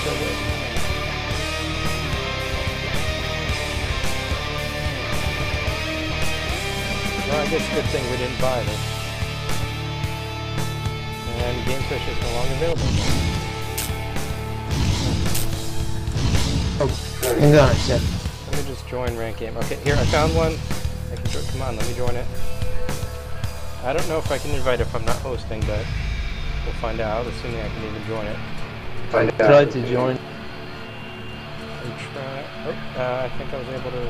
still good. Well, I guess a good thing we didn't buy this. And Game Fish is no longer available. Oh, hang on a sec. Let me just join rank game. Okay, here I found one. I can join. Come on, let me join it. I don't know if I can invite if I'm not hosting, but we'll find out. Assuming I can even join it. Find Try to join. I'm trying. Oh, uh, I think I was able to.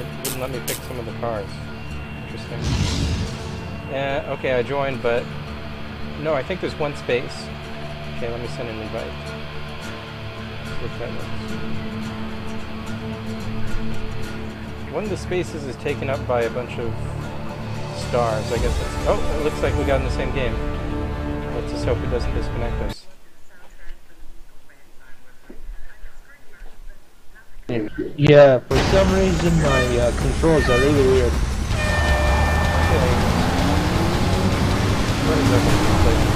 It wouldn't let me pick some of the cars. Interesting. Yeah. Okay, I joined, but no, I think there's one space. Okay, let me send an invite. See if that works. One of the spaces is taken up by a bunch of stars. I guess that's... Oh, it looks like we got in the same game. Let's just hope it doesn't disconnect us. Yeah, for some reason my uh, controls are really weird. Okay.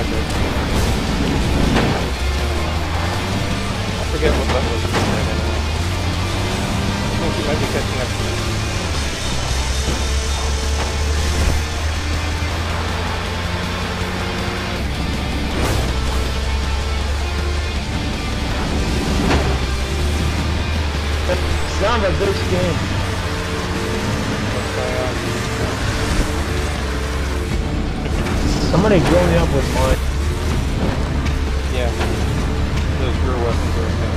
Well, Somebody blew me up with mine. Yeah. Those rear weapons are okay.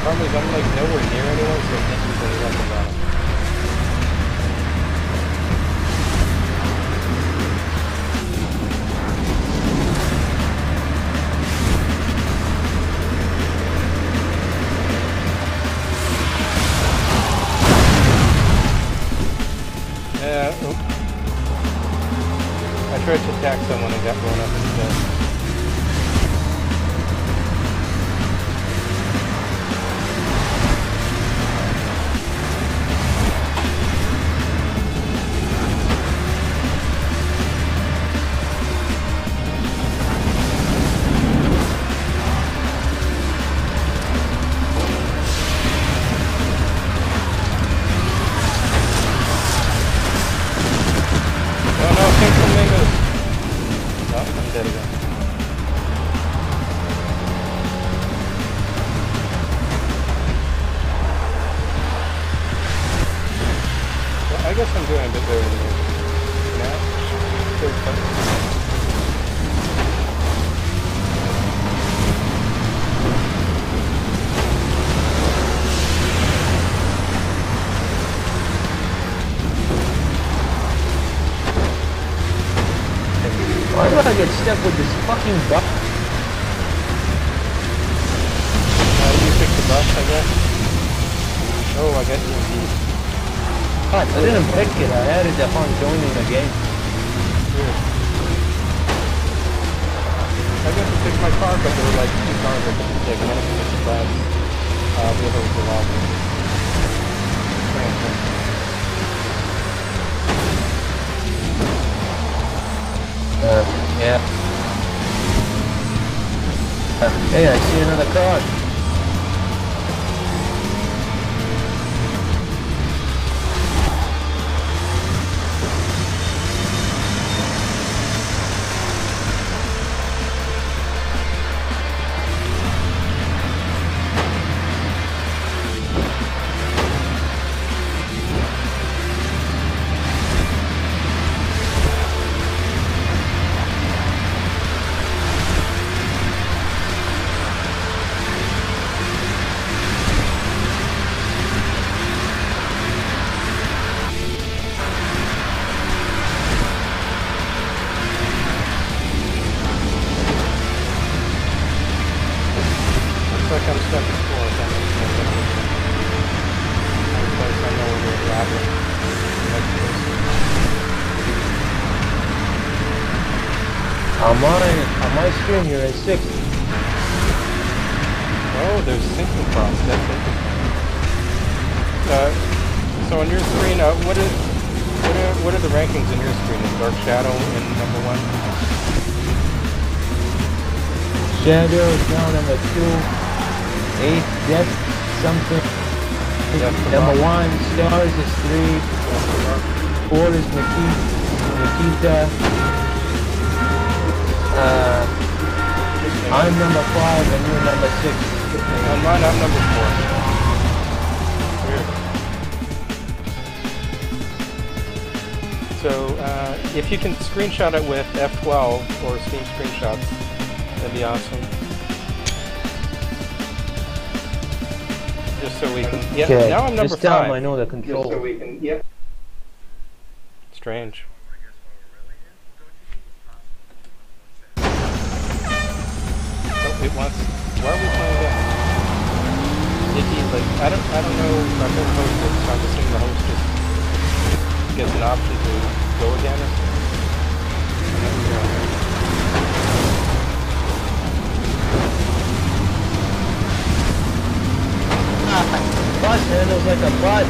Problem is, I'm like nowhere near anyone, so I can't use any weapons on them. Tried to attack someone and got blown up instead. I get stuck with this fucking bus? Uh, you picked the bus, I guess? Oh, I got indeed. I didn't pick it. I added it upon joining the game. Weird. I got to pick my car, but there were like two cars I couldn't pick. One of them was the bus, uh, the other was the lobby. Uh, yeah. Hey, I see another car. On my on my screen you're at 60. Oh, there's syncing. That's interesting. Uh, so on your screen, uh, what is what are what are the rankings in your screen? Is Dark Shadow in number one? Shadow is down number two. Eight Death something. Death number one, Stars is three. Four is Nikita. Nikita. Uh, I'm number five and you're number six. On mine, I'm number four. Weird. So uh, if you can screenshot it with F12 or Steam screenshots, that'd be awesome. Just so we can. Yeah. Okay, Now I'm number just tell five. him I know the control. we can. Yeah. Strange. It wants. Why are we playing that? He like? I don't. I don't know. I've been hosted, so I'm assuming the host just gets an option to go again or something. Not. Bus handles like a butt.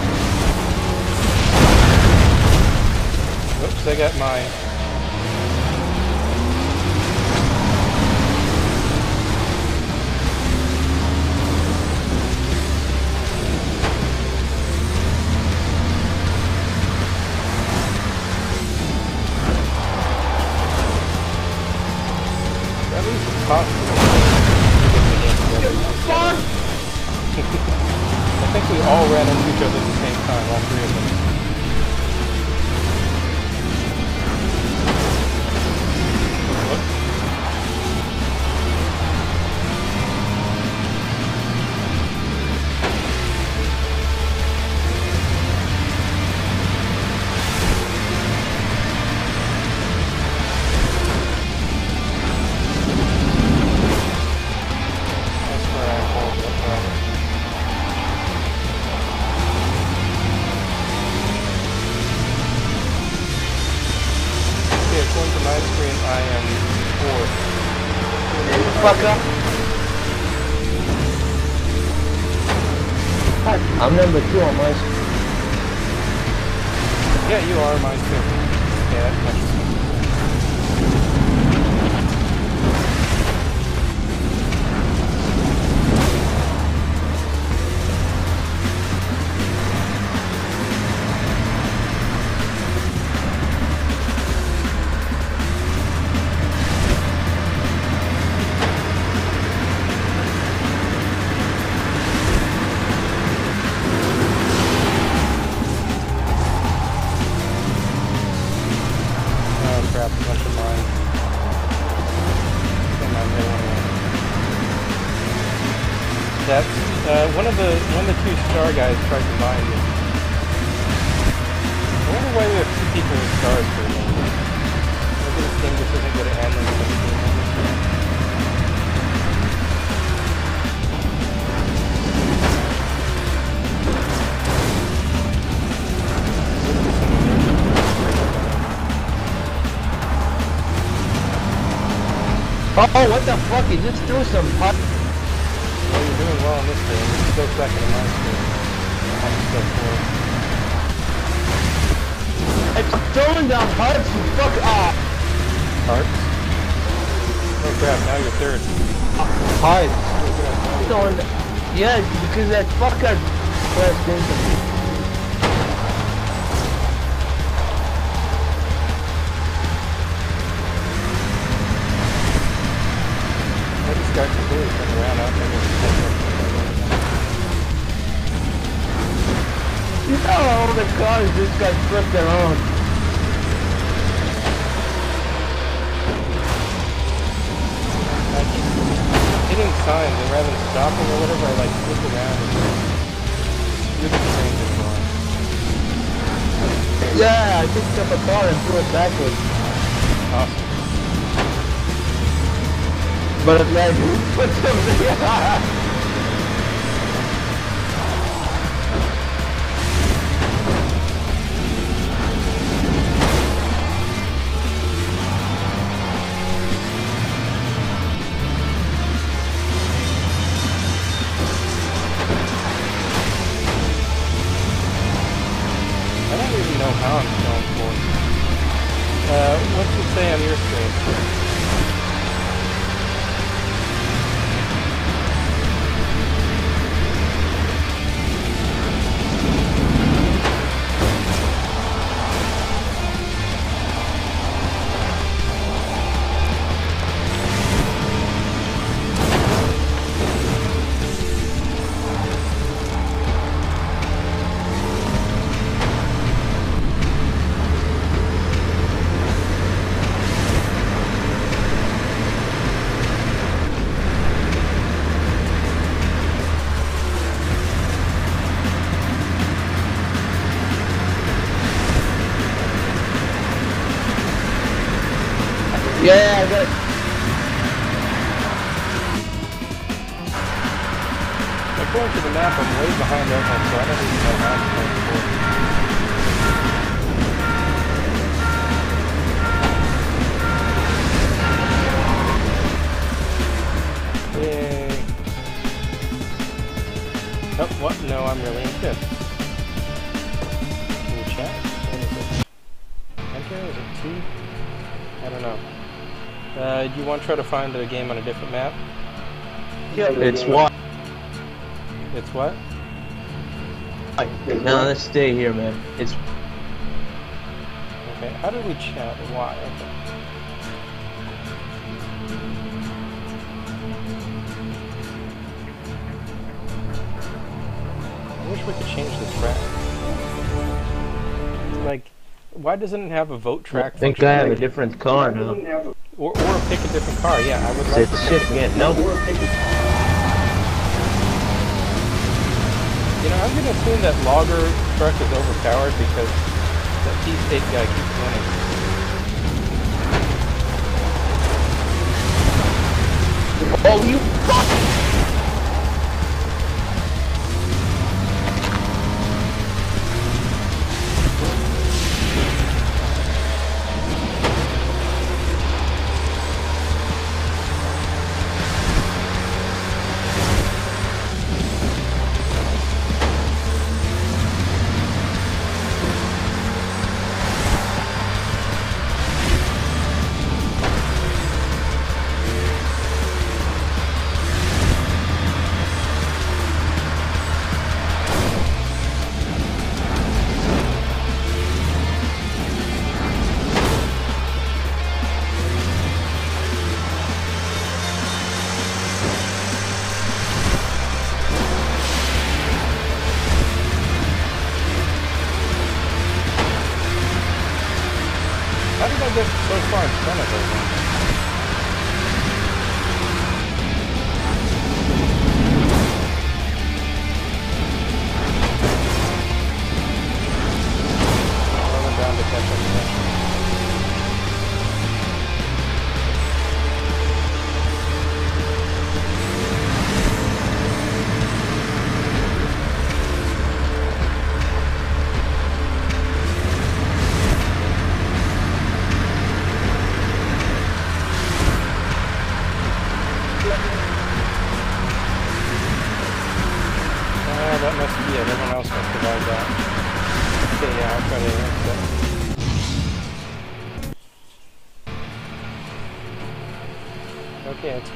Oops, I got mine. Fuck up. I'm number two on my. Yeah, you are mine too. Yeah, the two star guys tried to mine me. I wonder why we have two people with stars for a. Maybe this game just isn't good at handling. Oh, what the fuck? He just threw some you're doing well in this game. You're still second in my screen. I'm. It's throwing down hearts, you fuck off. Hearts? Oh crap, now you're third. Hearts. Throwing, yeah, because that fucker pressed into me. Got completely turned around. I think You know all the cars just got flipped around. Keep hitting signs and rather than stopping or whatever, I like flip around and really strange and annoying. Yeah, I picked up a car and threw it backwards. Awesome. But like, who put something? Yeah, I got it. According to the map, I'm way behind everyone, so I don't even know how I'm going forward. Yay. Oh, what? No, I'm really in fifth. You chat? What is it? Enter? Is it T? I don't know. Uh, do you want to try to find the game on a different map? Yeah, It's what? It's what? No, let's stay here, man. It's Okay, how do we chat? Why? Okay. I wish we could change the track. Like, why doesn't it have a vote track? I think I have a different car now. Or, or pick a different car. Yeah, I would like It's to. shit again. No. You know, I'm gonna assume that Logger truck is overpowered because that T-State guy keeps winning. Oh, you How did I get so far in front of everyone?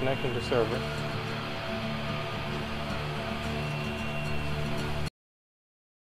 Connecting to server.